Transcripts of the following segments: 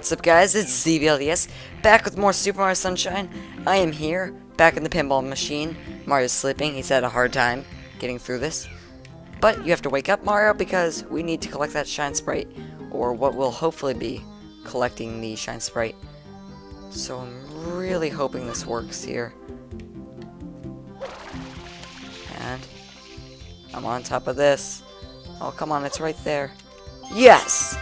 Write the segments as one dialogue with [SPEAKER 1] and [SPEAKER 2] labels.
[SPEAKER 1] What's up guys, it's ZBLDS, back with more Super Mario Sunshine. I am here, back in the pinball machine. Mario's sleeping, he's had a hard time getting through this. But you have to wake up Mario because we need to collect that Shine Sprite, or what will hopefully be collecting the Shine Sprite. So I'm really hoping this works here. And I'm on top of this. Oh come on, it's right there. Yes!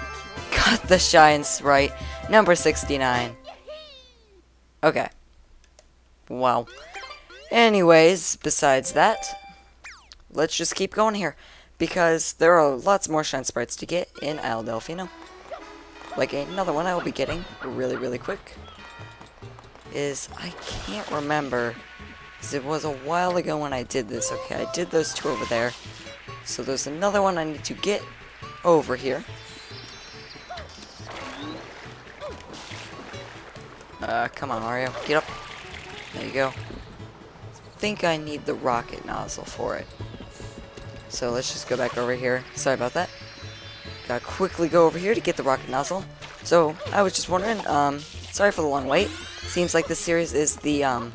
[SPEAKER 1] Got the Shine Sprite. Number 69. Okay. Wow. Anyways, besides that, let's just keep going here. Because there are lots more Shine Sprites to get in Isle Delfino. Like another one I will be getting really, really quick. Is, I can't remember. Because it was a while ago when I did this. Okay, I did those two over there. So there's another one I need to get over here. Uh, come on, Mario. Get up. There you go. I think I need the rocket nozzle for it. So let's just go back over here. Sorry about that. Gotta quickly go over here to get the rocket nozzle. So, I was just wondering, um, sorry for the long wait. Seems like this series is the, um,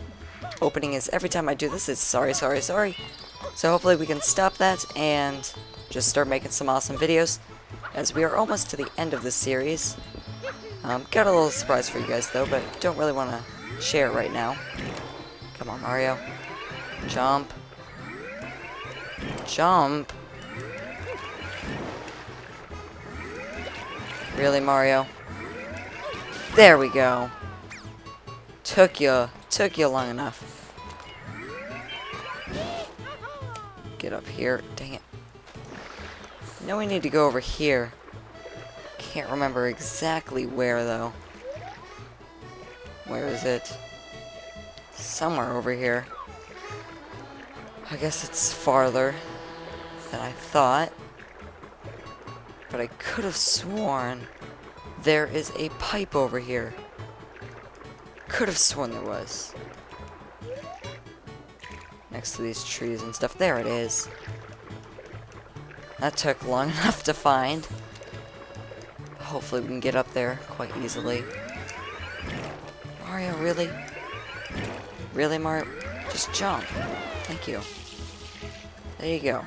[SPEAKER 1] opening is every time I do this, it's sorry, sorry, sorry. So hopefully we can stop that and just start making some awesome videos. As we are almost to the end of this series. Um, got a little surprise for you guys though, but don't really want to share right now. Come on, Mario. Jump. Jump. Really, Mario? There we go. Took you, took you long enough. Get up here. Dang it. Now we need to go over here can't remember exactly where, though. Where is it? Somewhere over here. I guess it's farther than I thought. But I could have sworn there is a pipe over here. Could have sworn there was. Next to these trees and stuff. There it is. That took long enough to find hopefully we can get up there quite easily. Mario, really? Really, Mario? Just jump. Thank you. There you go.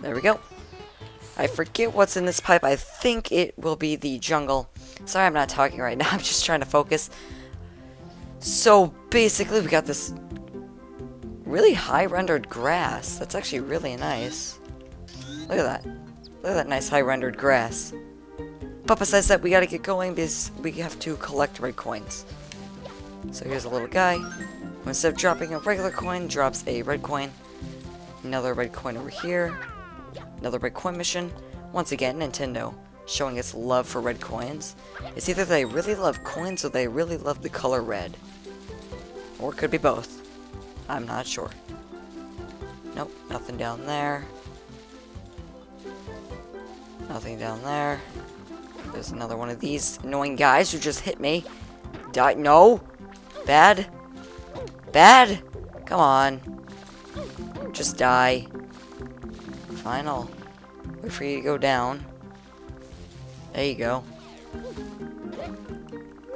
[SPEAKER 1] There we go. I forget what's in this pipe. I think it will be the jungle. Sorry I'm not talking right now. I'm just trying to focus. So, basically, we got this really high rendered grass. That's actually really nice. Look at that. Look at that nice high rendered grass. Papa says that we gotta get going because we have to collect red coins. So here's a little guy. Instead of dropping a regular coin, drops a red coin. Another red coin over here. Another red coin mission. Once again, Nintendo showing its love for red coins. It's either they really love coins or they really love the color red. Or it could be both. I'm not sure. Nope, nothing down there. Nothing down there. There's another one of these annoying guys who just hit me. Die. No. Bad. Bad. Come on. Just die. Final. Wait for you to go down. There you go.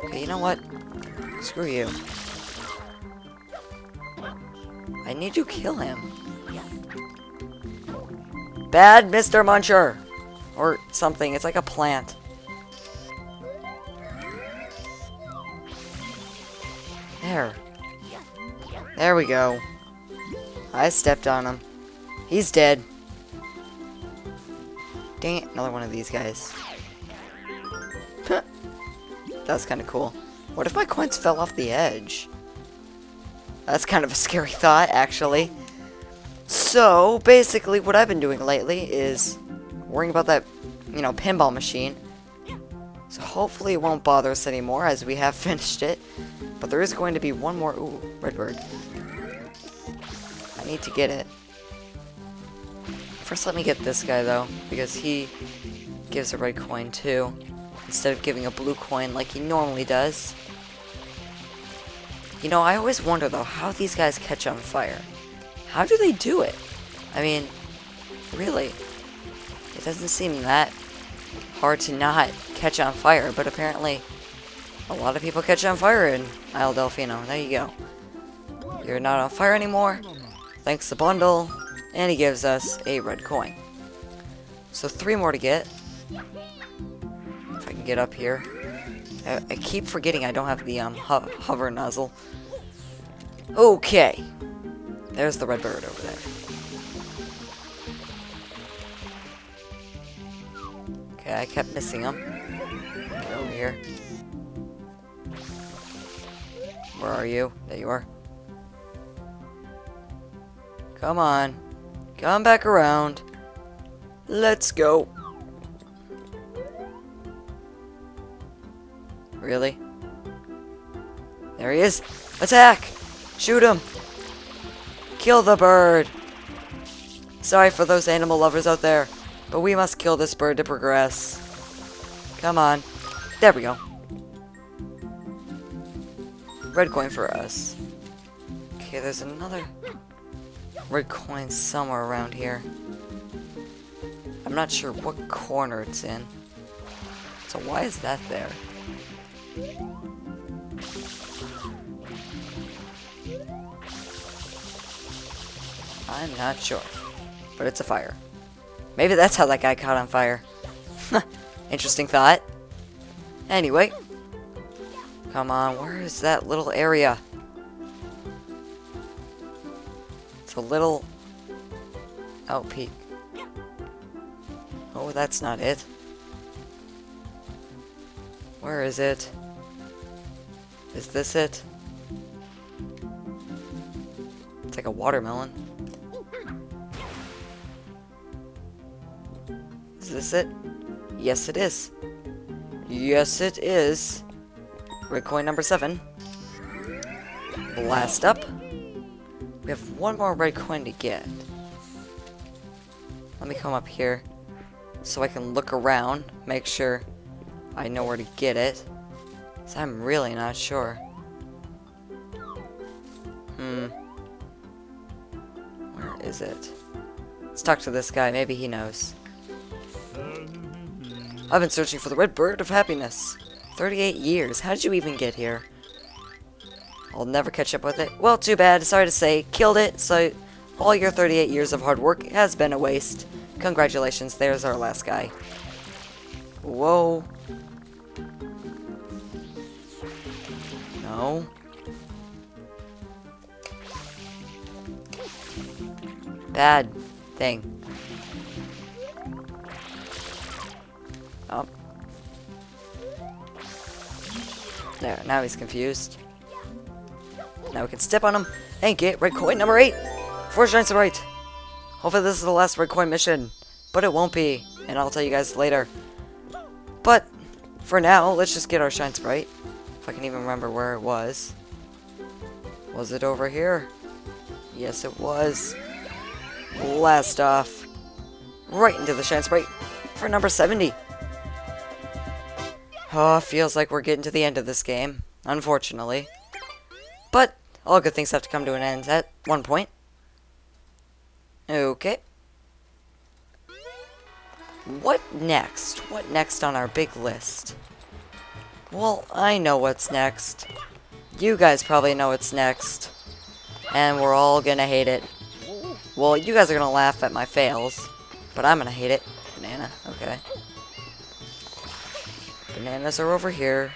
[SPEAKER 1] Okay, you know what? Screw you. I need to kill him. Bad Mr. Muncher! Or something. It's like a plant. There. There we go. I stepped on him. He's dead. Dang it, another one of these guys. That's kind of cool. What if my coins fell off the edge? That's kind of a scary thought, actually. So, basically, what I've been doing lately is worrying about that, you know, pinball machine. So hopefully it won't bother us anymore as we have finished it. But there is going to be one more... Ooh, Redbird. I need to get it. First, let me get this guy, though, because he gives a red coin, too, instead of giving a blue coin like he normally does. You know, I always wonder, though, how these guys catch on fire. How do they do it? I mean, really, it doesn't seem that hard to not catch on fire, but apparently a lot of people catch on fire in Isle Delfino. There you go. You're not on fire anymore. Thanks to Bundle. And he gives us a red coin. So three more to get. If I can get up here. I, I keep forgetting I don't have the um, ho hover nozzle. Okay. There's the red bird over there. Okay, I kept missing him. Get over here. Where are you? There you are. Come on. Come back around. Let's go. Really? There he is. Attack! Shoot him! Kill the bird! Sorry for those animal lovers out there, but we must kill this bird to progress. Come on. There we go. Red coin for us. Okay, there's another red coin somewhere around here. I'm not sure what corner it's in. So why is that there? I'm not sure. But it's a fire. Maybe that's how that guy caught on fire. Interesting thought. Anyway. Come on, where is that little area? It's a little out peak. Oh, that's not it. Where is it? Is this it? It's like a watermelon. This it? Yes, it is. Yes, it is. Red coin number seven. Blast up. We have one more red coin to get. Let me come up here so I can look around, make sure I know where to get it. So I'm really not sure. Hmm. Where is it? Let's talk to this guy, maybe he knows. I've been searching for the red bird of happiness. 38 years. How did you even get here? I'll never catch up with it. Well, too bad. Sorry to say. Killed it, so all your 38 years of hard work has been a waste. Congratulations, there's our last guy. Whoa. No. Bad thing. There, now he's confused. Now we can step on him and get red coin number 8. Four Shine Sprite. Hopefully this is the last red coin mission. But it won't be. And I'll tell you guys later. But, for now, let's just get our Shine Sprite. If I can even remember where it was. Was it over here? Yes, it was. Blast off. Right into the Shine Sprite for number 70. Oh, feels like we're getting to the end of this game, unfortunately. But, all good things have to come to an end at one point. Okay. What next? What next on our big list? Well, I know what's next. You guys probably know what's next. And we're all gonna hate it. Well, you guys are gonna laugh at my fails. But I'm gonna hate it. Banana, okay. Bananas are over here.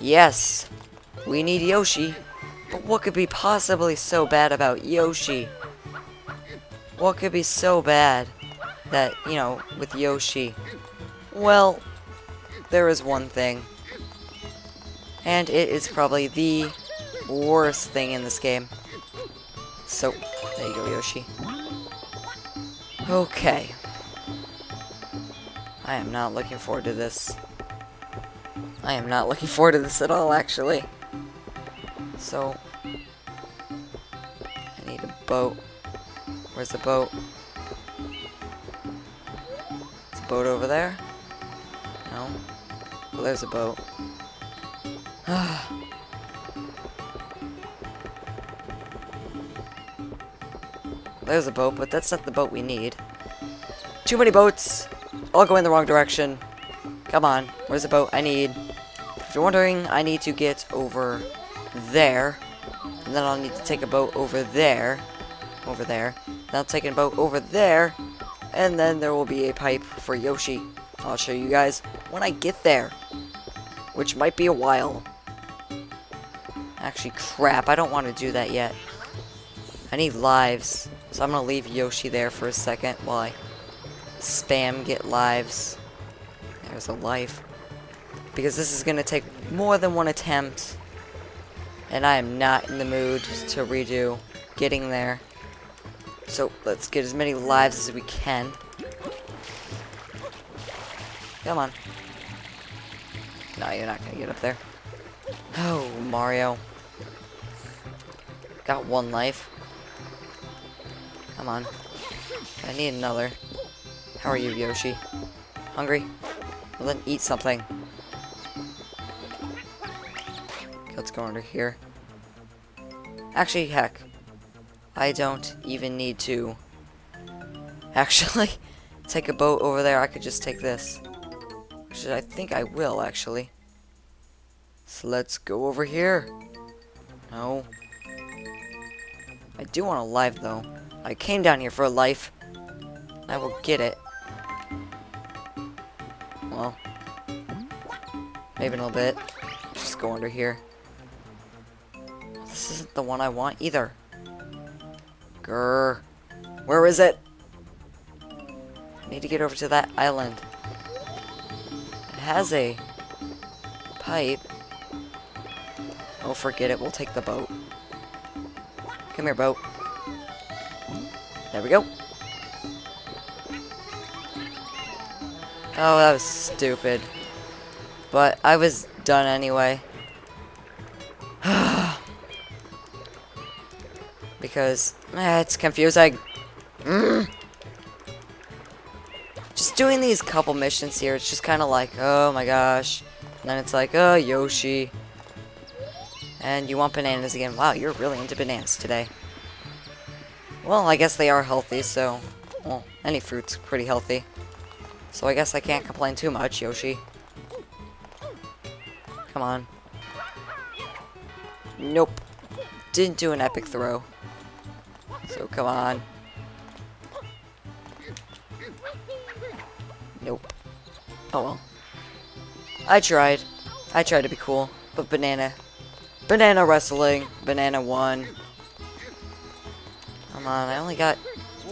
[SPEAKER 1] Yes, we need Yoshi. But what could be possibly so bad about Yoshi? What could be so bad? that, you know, with Yoshi, well, there is one thing. And it is probably the worst thing in this game. So, there you go, Yoshi. Okay. I am not looking forward to this. I am not looking forward to this at all, actually. So, I need a boat. Where's the boat? Is a boat over there? No. Well, there's a boat. there's a boat, but that's not the boat we need. Too many boats! All going the wrong direction. Come on, where's the boat I need? If you're wondering, I need to get over there. And then I'll need to take a boat over there. Over there. Then I'll take a boat over there. And then there will be a pipe for Yoshi. I'll show you guys when I get there. Which might be a while. Actually, crap. I don't want to do that yet. I need lives. So I'm going to leave Yoshi there for a second while I spam get lives. There's a life. Because this is going to take more than one attempt. And I am not in the mood to redo getting there. So let's get as many lives as we can. Come on. No, you're not going to get up there. Oh, Mario. Got one life. Come on. I need another. How are you, Yoshi? Hungry? Well then eat something. Let's go under here. Actually, heck. I don't even need to actually take a boat over there. I could just take this. Which I think I will, actually. So let's go over here. No. I do want a life, though. I came down here for a life. I will get it. Maybe in a little bit. Just go under here. This isn't the one I want either. Grr. Where is it? I need to get over to that island. It has a pipe. Oh, forget it. We'll take the boat. Come here, boat. There we go. Oh, that was stupid. But I was done anyway. because eh, it's confusing. Mm. Just doing these couple missions here, it's just kind of like, oh my gosh. And then it's like, oh, Yoshi. And you want bananas again. Wow, you're really into bananas today. Well, I guess they are healthy, so... Well, any fruit's pretty healthy. So I guess I can't complain too much, Yoshi. Come on. Nope. Didn't do an epic throw. So come on. Nope. Oh well. I tried. I tried to be cool. But banana. Banana wrestling. Banana won. Come on, I only got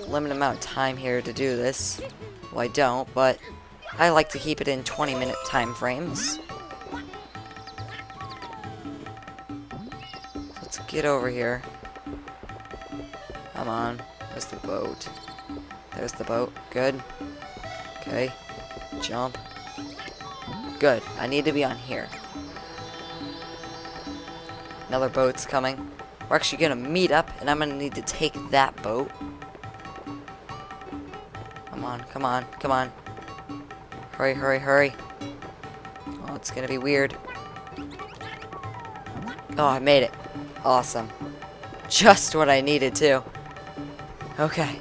[SPEAKER 1] limited amount of time here to do this. Well, I don't, but I like to keep it in 20 minute time frames. Get over here. Come on. There's the boat. There's the boat. Good. Okay. Jump. Good. I need to be on here. Another boat's coming. We're actually going to meet up, and I'm going to need to take that boat. Come on, come on, come on. Hurry, hurry, hurry. Oh, it's going to be weird. Oh, I made it. Awesome. Just what I needed, too. Okay.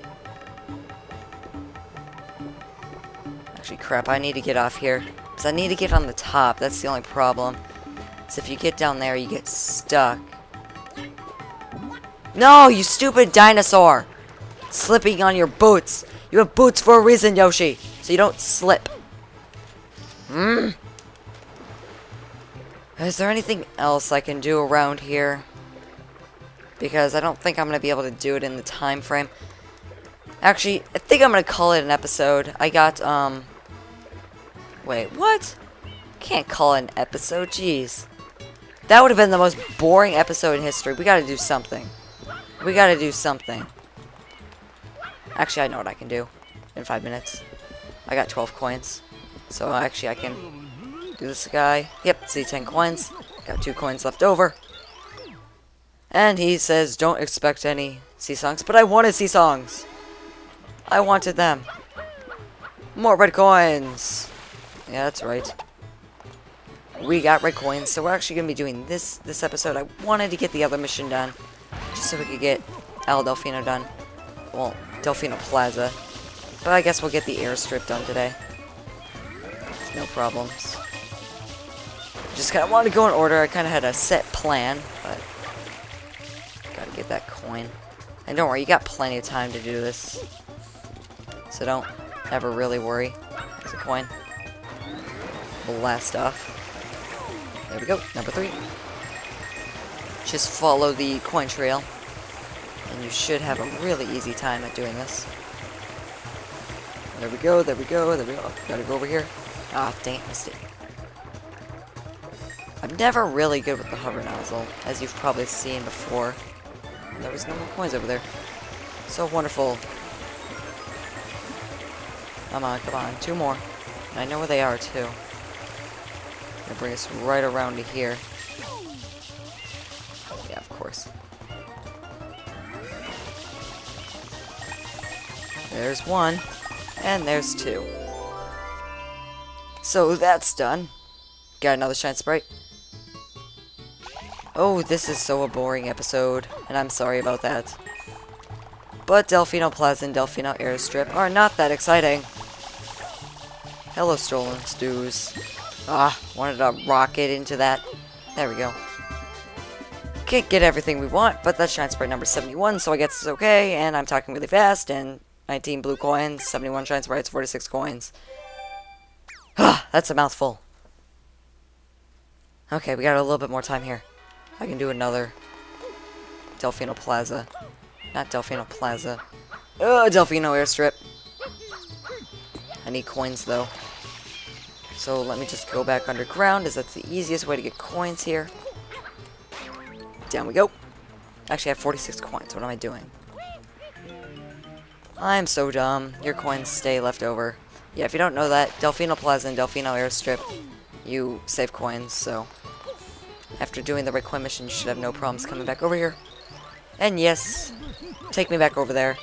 [SPEAKER 1] Actually, crap, I need to get off here. Because I need to get on the top. That's the only problem. So if you get down there, you get stuck. No, you stupid dinosaur! Slipping on your boots. You have boots for a reason, Yoshi. So you don't slip. Hmm? Is there anything else I can do around here? Because I don't think I'm going to be able to do it in the time frame. Actually, I think I'm gonna call it an episode. I got, um... Wait, what? Can't call it an episode, jeez. That would have been the most boring episode in history. We gotta do something. We gotta do something. Actually, I know what I can do in five minutes. I got 12 coins. So actually, I can do this guy. Yep, see 10 coins. Got two coins left over. And he says, don't expect any sea songs. But I wanted sea songs. I wanted them. More red coins. Yeah, that's right. We got red coins, so we're actually going to be doing this this episode. I wanted to get the other mission done, just so we could get Isle Delfino done. Well, Delfino Plaza. But I guess we'll get the airstrip done today. No problems. Just kind of wanted to go in order. I kind of had a set plan, but get that coin. And don't worry, you got plenty of time to do this. So don't ever really worry. There's a coin. Blast off. There we go, number three. Just follow the coin trail. And you should have a really easy time at doing this. There we go, there we go, there we go. Gotta go over here. Ah, dang it, missed it. I'm never really good with the hover nozzle, as you've probably seen before. There was no more coins over there. So wonderful. Come on, come on. Two more. I know where they are, too. Gonna bring us right around to here. Yeah, of course. There's one. And there's two. So that's done. Got another Shine Sprite. Oh, this is so a boring episode, and I'm sorry about that. But Delfino Plaza and Delfino Airstrip are not that exciting. Hello, Strollin' Stus. Ah, wanted to rocket into that. There we go. Can't get everything we want, but that's Shine Sprite number 71, so I guess it's okay, and I'm talking really fast, and 19 blue coins, 71 Shine Sprites, 46 coins. Ah, that's a mouthful. Okay, we got a little bit more time here. I can do another Delfino Plaza. Not Delfino Plaza. Ugh, Delfino Airstrip. I need coins, though. So let me just go back underground, as that's the easiest way to get coins here. Down we go. Actually, I have 46 coins. What am I doing? I'm so dumb. Your coins stay left over. Yeah, if you don't know that, Delfino Plaza and Delfino Airstrip, you save coins, so... After doing the coin mission, you should have no problems coming back over here. And yes, take me back over there.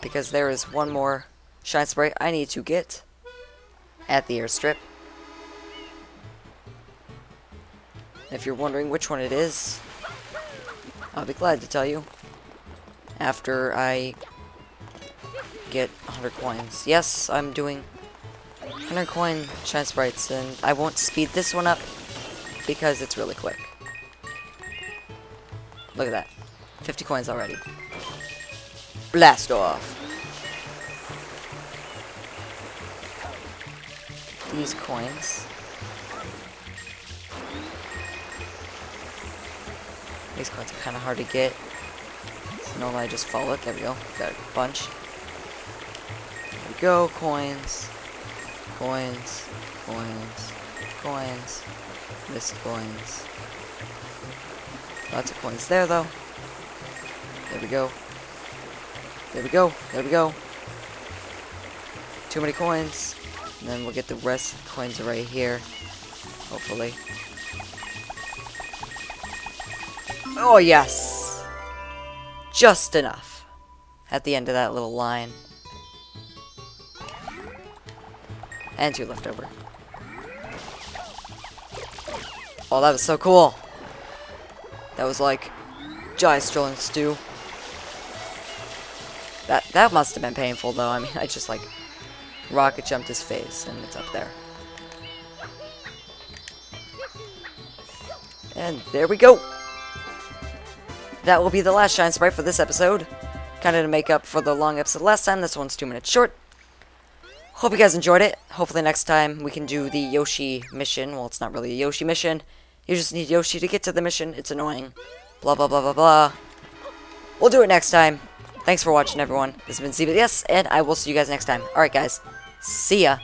[SPEAKER 1] Because there is one more Shine Sprite I need to get at the airstrip. If you're wondering which one it is, I'll be glad to tell you. After I get 100 coins. Yes, I'm doing 100 coin Shine Sprites, and I won't speed this one up because it's really quick. Look at that. 50 coins already. Blast off. These coins. These coins are kind of hard to get. So normally I just follow it. There we go. Got a bunch. There we go. Coins. Coins. Coins. Coins. Missed coins. Lots of coins there, though. There we go. There we go. There we go. Too many coins. And then we'll get the rest of the coins right here. Hopefully. Oh, yes! Just enough. At the end of that little line. And two left over. Oh, that was so cool. That was like giant Strollin' Stu. That that must have been painful though. I mean, I just like rocket jumped his face and it's up there. And there we go. That will be the last Shine Sprite for this episode. Kind of to make up for the long episode last time. This one's two minutes short. Hope you guys enjoyed it. Hopefully next time we can do the Yoshi mission. Well, it's not really a Yoshi mission. You just need Yoshi to get to the mission. It's annoying. Blah, blah, blah, blah, blah. We'll do it next time. thanks for watching, everyone. This has been CBS, and I will see you guys next time. Alright, guys. See ya.